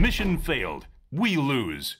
Mission failed. We lose.